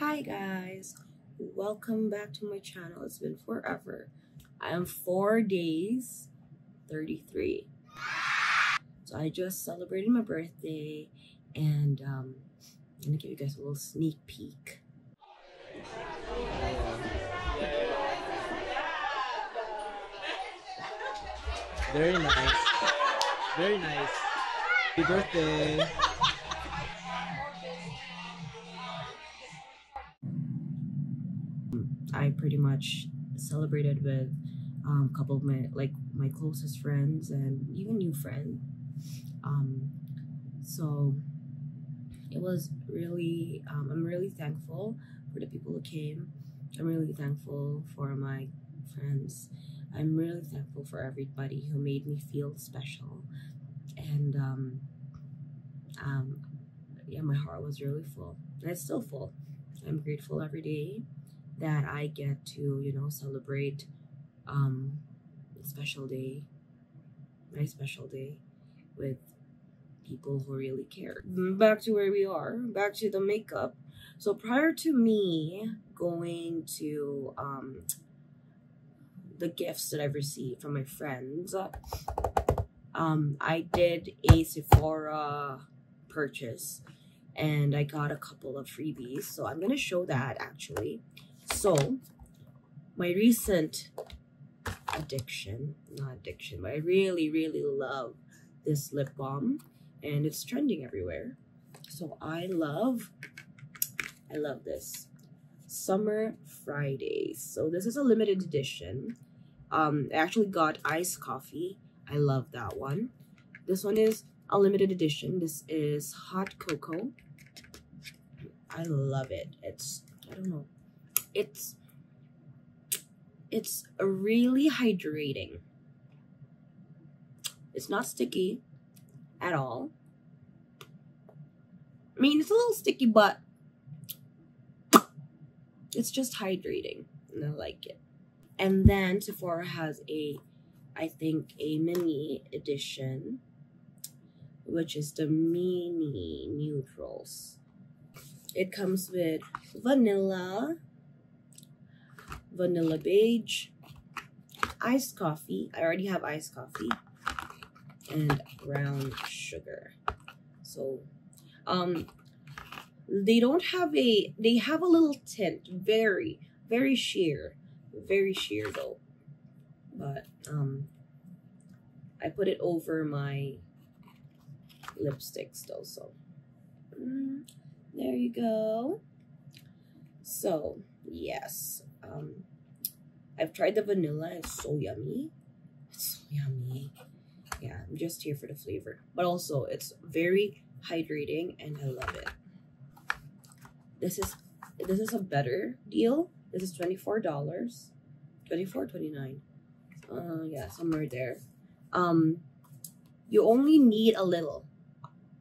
Hi guys, welcome back to my channel. It's been forever. I am four days, 33. So I just celebrated my birthday and um, I'm gonna give you guys a little sneak peek. Very nice. Very nice. Happy birthday. I pretty much celebrated with um, a couple of my like my closest friends and even new friend. Um, so it was really um, I'm really thankful for the people who came. I'm really thankful for my friends. I'm really thankful for everybody who made me feel special. And um, um, yeah, my heart was really full. And it's still full. I'm grateful every day that I get to, you know, celebrate um, a special day, my special day with people who really care. Back to where we are, back to the makeup. So prior to me going to um, the gifts that I've received from my friends, um, I did a Sephora purchase and I got a couple of freebies. So I'm going to show that actually. So, my recent addiction, not addiction, but I really, really love this lip balm and it's trending everywhere. So I love, I love this. Summer Fridays. So this is a limited edition. Um, I actually got iced coffee. I love that one. This one is a limited edition. This is hot cocoa. I love it. It's, I don't know, it's it's really hydrating. It's not sticky at all. I mean, it's a little sticky, but it's just hydrating, and I like it. And then Sephora has a, I think, a mini edition, which is the mini neutrals. It comes with vanilla, vanilla beige, iced coffee. I already have iced coffee and brown sugar. So, um, they don't have a, they have a little tint, very, very sheer, very sheer though. But, um, I put it over my lipsticks though, so. Mm, there you go. So, yes, um, I've tried the vanilla. It's so yummy. It's so yummy. Yeah, I'm just here for the flavor. But also, it's very hydrating and I love it. This is this is a better deal. This is $24. 24 29 Uh yeah, somewhere there. Um you only need a little.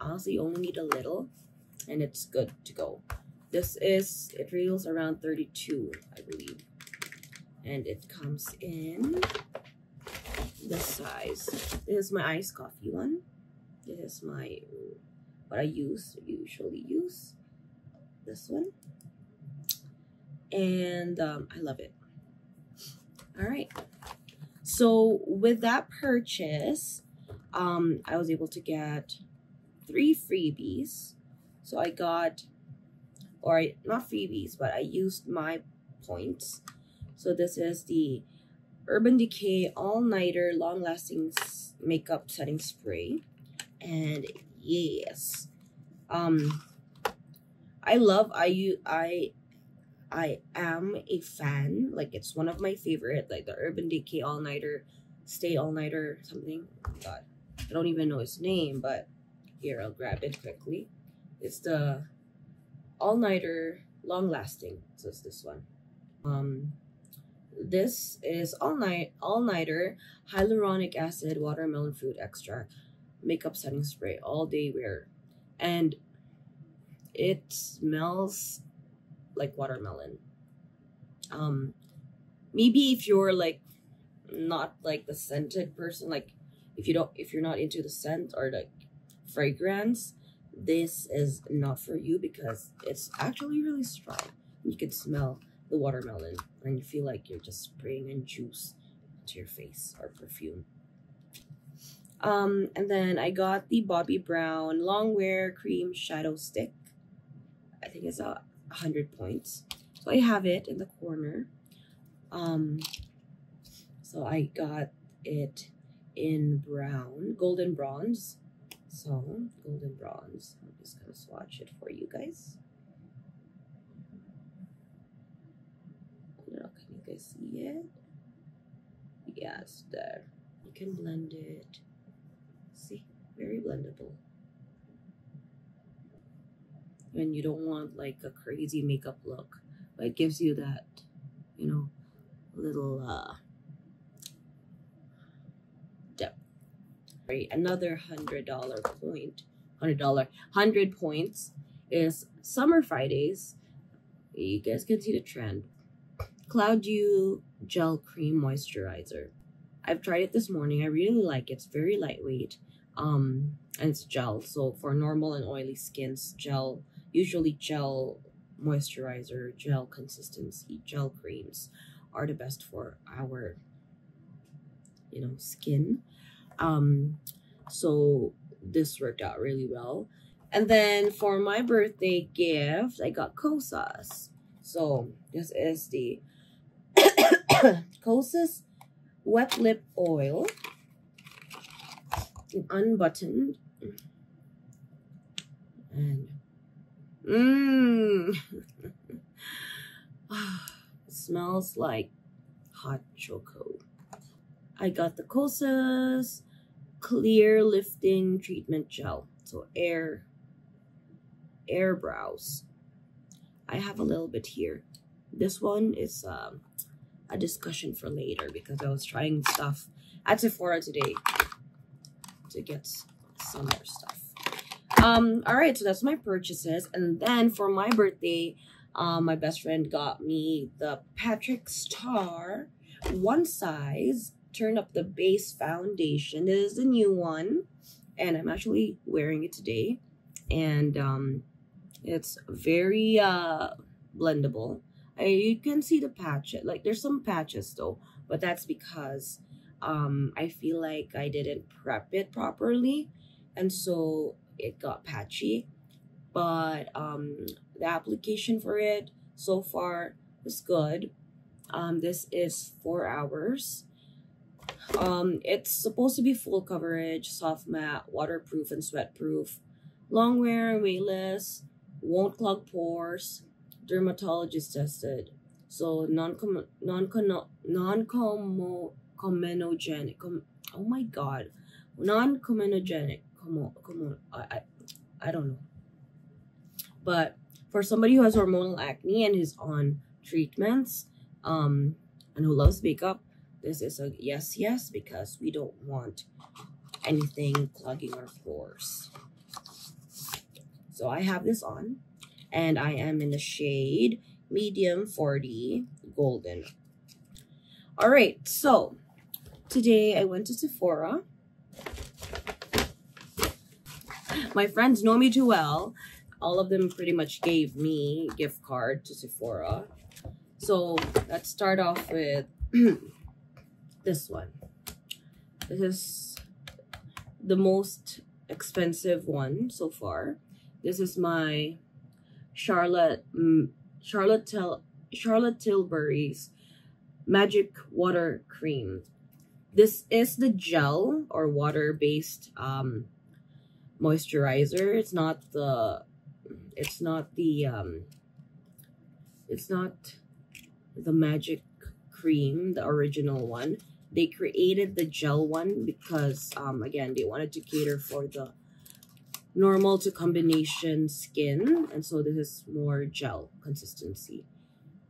Honestly, you only need a little and it's good to go. This is, it reels around 32, I believe. And it comes in this size. This is my iced coffee one. This is my, what I use, usually use. This one. And um, I love it. All right. So with that purchase, um, I was able to get three freebies. So I got or not freebies, but I used my points. So this is the Urban Decay All Nighter Long Lasting Makeup Setting Spray. And yes, um, I love, I, I, I am a fan. Like it's one of my favorite, like the Urban Decay All Nighter, Stay All Nighter, something. Oh God, I don't even know its name, but here, I'll grab it quickly. It's the all-nighter long lasting so it's this one. Um this is all night all-nighter hyaluronic acid watermelon fruit extract makeup setting spray all day wear. And it smells like watermelon. Um maybe if you're like not like the scented person like if you don't if you're not into the scent or like fragrance this is not for you because it's actually really strong. You can smell the watermelon and you feel like you're just spraying in juice to your face or perfume. Um, and then I got the Bobbi Brown Longwear Cream Shadow Stick. I think it's a hundred points. So I have it in the corner. Um, so I got it in brown, golden bronze. So golden bronze. I'm just gonna swatch it for you guys. Can you guys see it? Yes, there. You can blend it. See, very blendable. And you don't want like a crazy makeup look, but it gives you that, you know, little uh depth. Right, another hundred dollar point, hundred dollar, hundred points is Summer Fridays. You guys can see the trend. Cloud Gel Cream Moisturizer. I've tried it this morning. I really like it. It's very lightweight. Um, and it's gel. So for normal and oily skins, gel, usually gel moisturizer, gel consistency, gel creams are the best for our, you know, skin. Um, so this worked out really well. And then for my birthday gift, I got Kosas. So this is the Kosas wet lip oil. Unbuttoned. And mmm. Smells like hot choco. I got the kosas clear lifting treatment gel so air air brows i have a little bit here this one is um a discussion for later because I was trying stuff at Sephora today to get summer stuff. Um, all right, so that's my purchases. And then for my birthday, um, my best friend got me the Patrick Starrr one size, turn up the base foundation. This is the new one, and I'm actually wearing it today. And um, it's very uh, blendable you can see the patches. Like there's some patches though, but that's because um, I feel like I didn't prep it properly, and so it got patchy. But um, the application for it so far is good. Um, this is four hours. Um, it's supposed to be full coverage, soft matte, waterproof and sweatproof, long wear, weightless, won't clog pores, dermatologist tested. So non com non. Com, oh my god, non comedogenic. Come on, come on. I, I I don't know. But for somebody who has hormonal acne and is on treatments, um, and who loves makeup, this is a yes, yes, because we don't want anything clogging our pores. So I have this on and I am in the shade medium 40 golden. All right, so today I went to Sephora. My friends know me too well. All of them pretty much gave me gift card to Sephora. So let's start off with this one. This is the most expensive one so far. This is my Charlotte Charlotte Til Charlotte Tilbury's Magic Water Cream. This is the gel or water-based um, moisturizer. It's not the it's not the um it's not the magic cream, the original one. They created the gel one because um again they wanted to cater for the normal to combination skin. And so this is more gel consistency.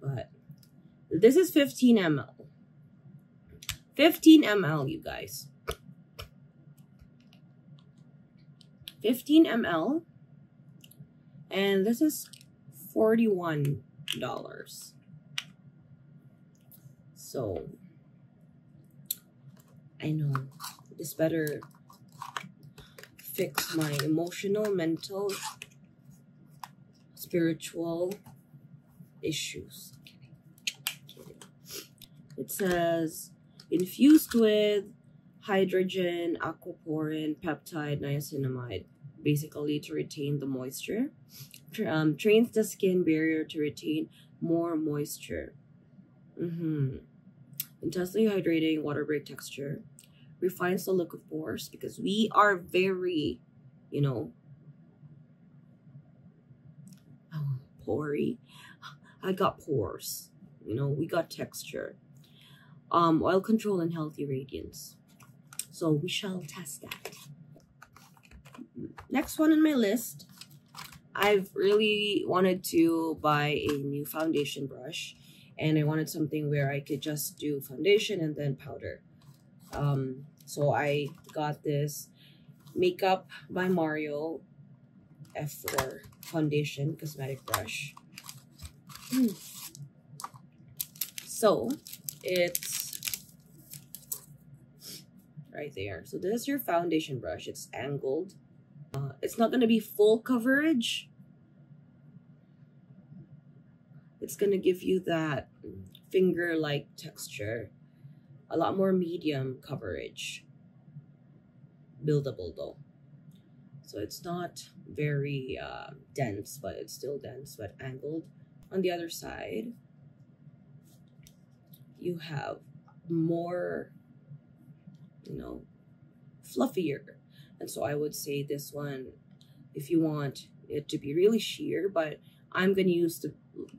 But this is 15 ml. 15 ml, you guys. 15 ml. And this is $41. So, I know this better fix my emotional, mental, spiritual issues. It says infused with hydrogen, aquaporin, peptide, niacinamide, basically to retain the moisture. Um, trains the skin barrier to retain more moisture. Mm-hmm. Intensely hydrating, water break texture. Refines the look of pores because we are very, you know, oh, pory. I got pores. You know, we got texture. Um, oil control and healthy radiance. So we shall test that. Next one on my list. I've really wanted to buy a new foundation brush and I wanted something where I could just do foundation and then powder. Um, so I got this Makeup by Mario F4 foundation cosmetic brush. So it's right there. So this is your foundation brush. It's angled. Uh, it's not going to be full coverage. It's going to give you that finger-like texture. A lot more medium coverage. Buildable though. So it's not very uh, dense, but it's still dense, but angled. On the other side, you have more, you know, fluffier. And so I would say this one, if you want it to be really sheer, but I'm going to use the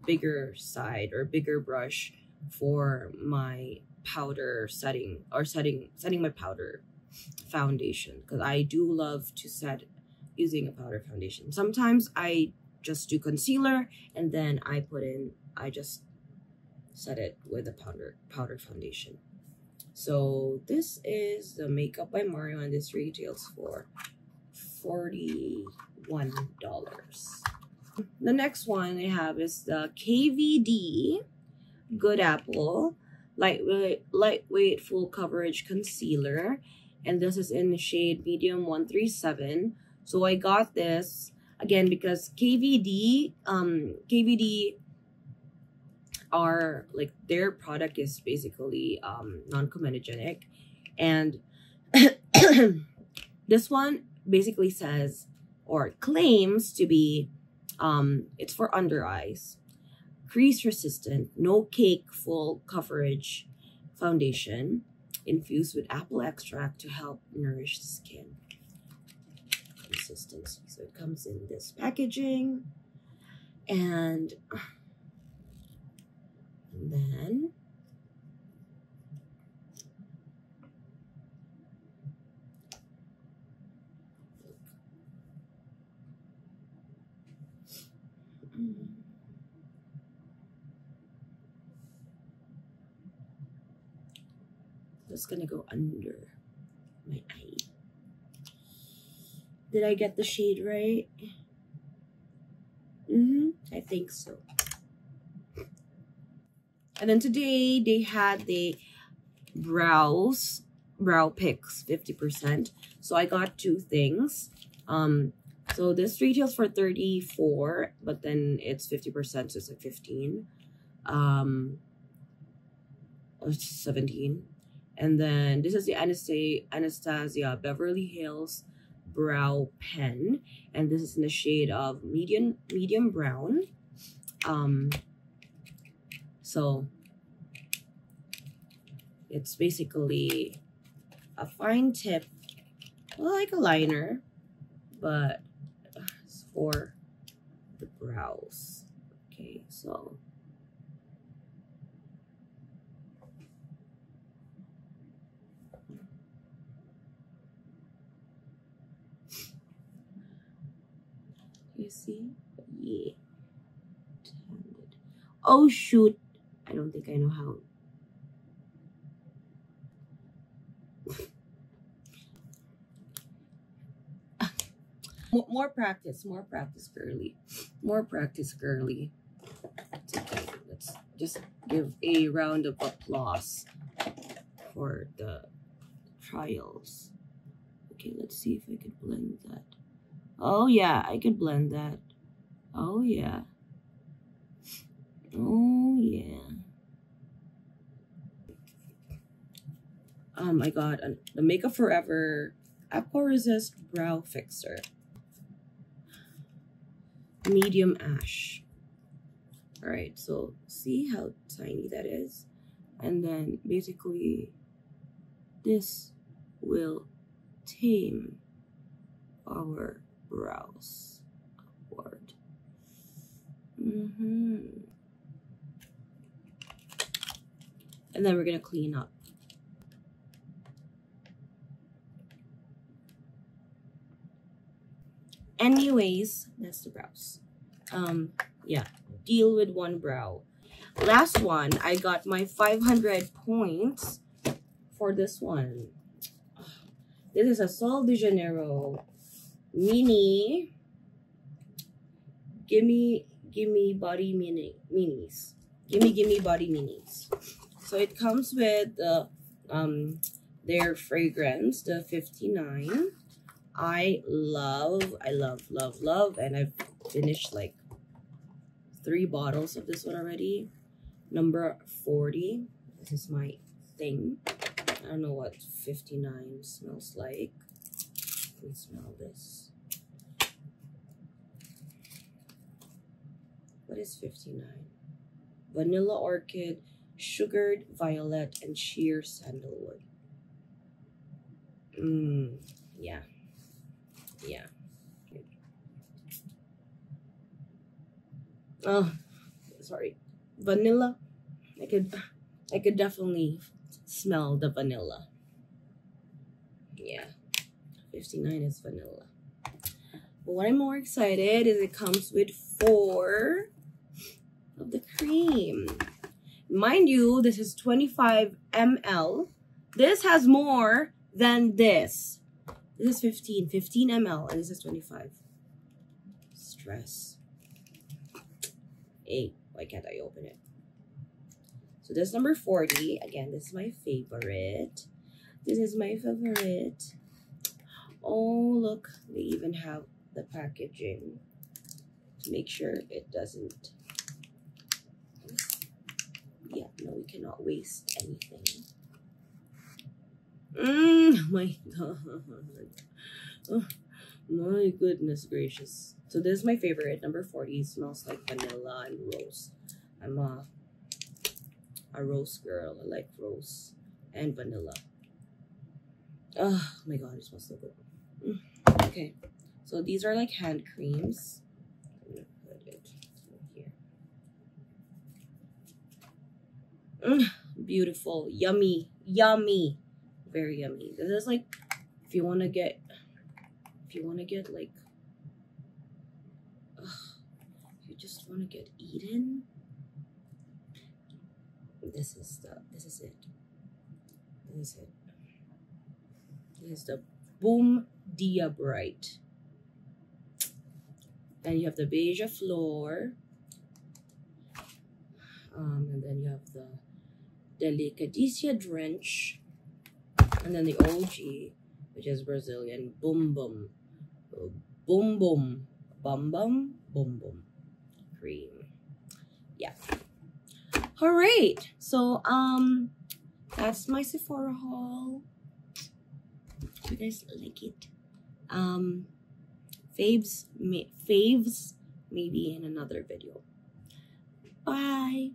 bigger side or bigger brush for my powder setting or setting setting my powder foundation because I do love to set using a powder foundation. Sometimes I just do concealer and then I put in I just set it with a powder powder foundation. So this is the Makeup by Mario and this retails for $41. The next one I have is the KVD Good Apple lightweight lightweight full coverage concealer. And this is in the shade medium 137 so i got this again because kvd um kvd are like their product is basically um non-comedogenic. And this one basically says or claims to be um it's for under eyes. Crease resistant no cake full coverage foundation infused with apple extract to help nourish the skin. Consistency. So it comes in this packaging. And and then Just gonna go under my eye. Did I get the shade right? Mm-hmm. I think so. And then today they had the brows, brow picks 50%. So I got two things. Um, so this retails for 34, but then it's 50%, so it's like 15. Um, or 17. And then this is the Anastasia, Beverly Hills Brow Pen. And this is in the shade of medium, medium brown. Um, so it's basically a fine tip, like a liner, but it's for the brows. Okay, so you see? Yeah. Oh shoot. I don't think I know how. more practice, more practice, girly. More practice, girly. Okay, let's just give a round of applause for the trials. Okay, let's see if I can blend that. Oh yeah, I could blend that. Oh yeah. Oh yeah. Oh my god, the Makeup Forever Aqua Resist Brow Fixer. Medium ash. Alright, so see how tiny that is? And then basically this will tame our brows upward. Mm-hmm. And then we're gonna clean up. Anyways, that's the brows. Um, yeah, deal with one brow. Last one, I got my 500 points for this one. This is a Sol de Janeiro mini. Gimme, gimme body mini minis. Gimme, gimme body minis. So it comes with the um their fragrance, the 59. I love, I love, love, love, and I've finished like three bottles of this one already. Number 40. This is my thing. I don't know what 59 smells like. Me smell this. What is 59? Vanilla orchid, sugared violet, and sheer sandalwood. Mmm, yeah. Yeah. Oh, sorry. Vanilla. I could, I could definitely smell the vanilla. Yeah. 59 is vanilla. But what I'm more excited is it comes with four of the cream. Mind you, this is 25 ml. This has more than this. This is 15, 15 ml, and this is 25. Stress. Hey, why can't I open it? So this number 40. Again, this is my favorite. This is my favorite. Oh, look. They even have the packaging to make sure it doesn't. Yeah, no, we cannot waste anything. Mmm, my God. Oh, my goodness gracious. So this is my favorite. Number 40 smells like vanilla and rose. I'm a, a rose girl. I like rose and vanilla. Oh my god, it smells so good. Okay, so these are like hand creams. Mm, beautiful, yummy, yummy, very yummy. This is like if you want to get, if you want to get like, if you just want to get eaten. This is the. This is it. This is it. Is the Bom Dia Bright. Then you have the Beija Flor. Um, and then you have the Delicadícia Drench. And then the OG, which is Brazilian Boom Boom. Boom Boom. Bum Bum. Boom Boom. Cream. Yeah. All right. So, um, that's my Sephora haul. You guys like it? Um, faves, may, faves, maybe in another video. Bye.